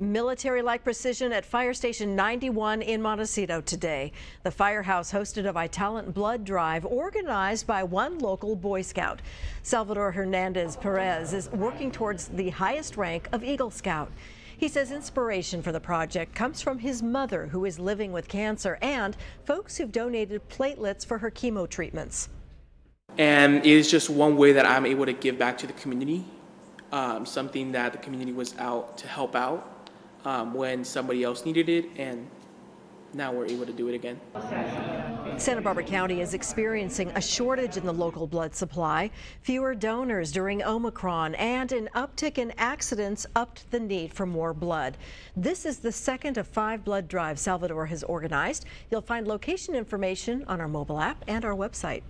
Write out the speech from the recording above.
Military-like precision at Fire Station 91 in Montecito today. The firehouse hosted a Vitalant blood drive organized by one local Boy Scout. Salvador Hernandez Perez is working towards the highest rank of Eagle Scout. He says inspiration for the project comes from his mother, who is living with cancer, and folks who've donated platelets for her chemo treatments. And it is just one way that I'm able to give back to the community, um, something that the community was out to help out um, when somebody else needed it, and now we're able to do it again. Santa Barbara County is experiencing a shortage in the local blood supply, fewer donors during Omicron, and an uptick in accidents upped the need for more blood. This is the second of five blood drives Salvador has organized. You'll find location information on our mobile app and our website.